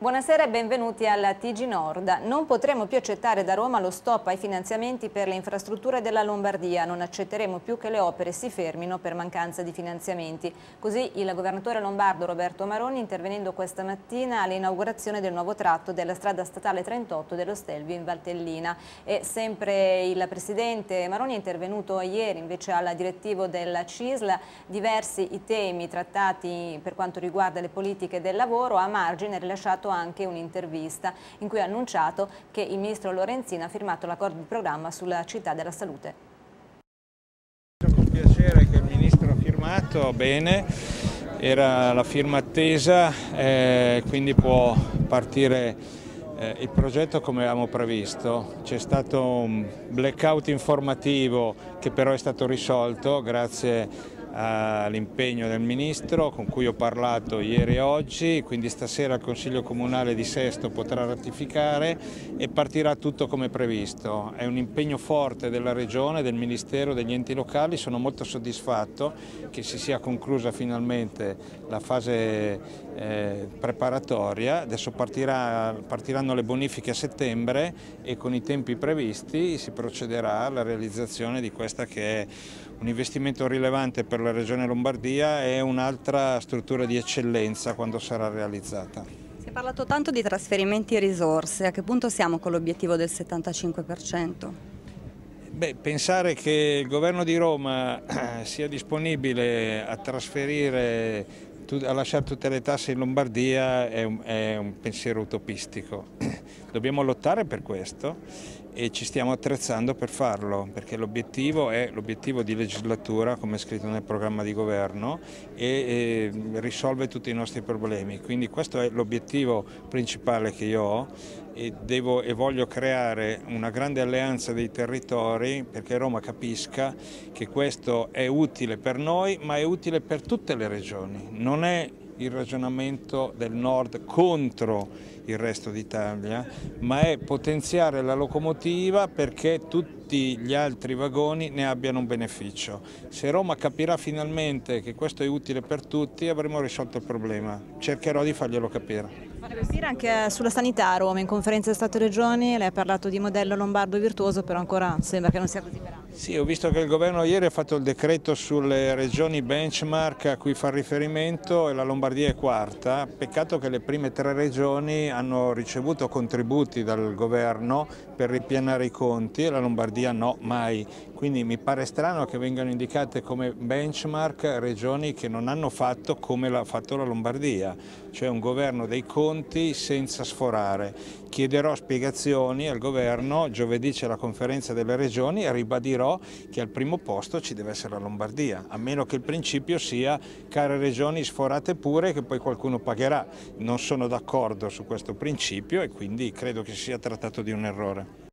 Buonasera e benvenuti alla TG Nord. Non potremo più accettare da Roma lo stop ai finanziamenti per le infrastrutture della Lombardia. Non accetteremo più che le opere si fermino per mancanza di finanziamenti. Così il governatore lombardo Roberto Maroni intervenendo questa mattina all'inaugurazione del nuovo tratto della strada statale 38 dello Stelvio in Valtellina. E sempre il presidente Maroni è intervenuto ieri invece alla direttivo della CISL. Diversi i temi trattati per quanto riguarda le politiche del lavoro. A margine rilasciato anche un'intervista in cui ha annunciato che il ministro Lorenzina ha firmato l'accordo di programma sulla città della salute. Con piacere che il ministro ha firmato, bene, era la firma attesa, eh, quindi può partire eh, il progetto come avevamo previsto. C'è stato un blackout informativo che però è stato risolto grazie all'impegno del Ministro con cui ho parlato ieri e oggi, quindi stasera il Consiglio Comunale di Sesto potrà ratificare e partirà tutto come previsto. È un impegno forte della Regione, del Ministero, degli enti locali, sono molto soddisfatto che si sia conclusa finalmente la fase eh, preparatoria, adesso partirà, partiranno le bonifiche a settembre e con i tempi previsti si procederà alla realizzazione di questa che è un investimento rilevante per la Regione Lombardia e un'altra struttura di eccellenza quando sarà realizzata. Si è parlato tanto di trasferimenti e risorse, a che punto siamo con l'obiettivo del 75%? Beh, pensare che il governo di Roma eh, sia disponibile a trasferire, a lasciare tutte le tasse in Lombardia è un, è un pensiero utopistico. Dobbiamo lottare per questo e ci stiamo attrezzando per farlo perché l'obiettivo è l'obiettivo di legislatura come è scritto nel programma di governo e, e risolve tutti i nostri problemi. Quindi questo è l'obiettivo principale che io ho e, devo, e voglio creare una grande alleanza dei territori perché Roma capisca che questo è utile per noi ma è utile per tutte le regioni. Non è il ragionamento del nord contro il resto d'Italia, ma è potenziare la locomotiva perché tutti gli altri vagoni ne abbiano un beneficio. Se Roma capirà finalmente che questo è utile per tutti avremo risolto il problema, cercherò di farglielo capire. Capire anche sulla sanità a Roma, in conferenza Stato-Regioni, lei ha parlato di modello lombardo virtuoso, però ancora sembra che non sia così vero. Sì, ho visto che il governo ieri ha fatto il decreto sulle regioni benchmark a cui fa riferimento e la Lombardia è quarta. Peccato che le prime tre regioni hanno ricevuto contributi dal governo per ripianare i conti e la Lombardia no, mai. Quindi mi pare strano che vengano indicate come benchmark regioni che non hanno fatto come l'ha fatto la Lombardia, cioè un governo dei conti senza sforare. Chiederò spiegazioni al governo, giovedì c'è la conferenza delle regioni e ribadirò che al primo posto ci deve essere la Lombardia, a meno che il principio sia care regioni sforate pure che poi qualcuno pagherà. Non sono d'accordo su questo principio e quindi credo che sia trattato di un errore.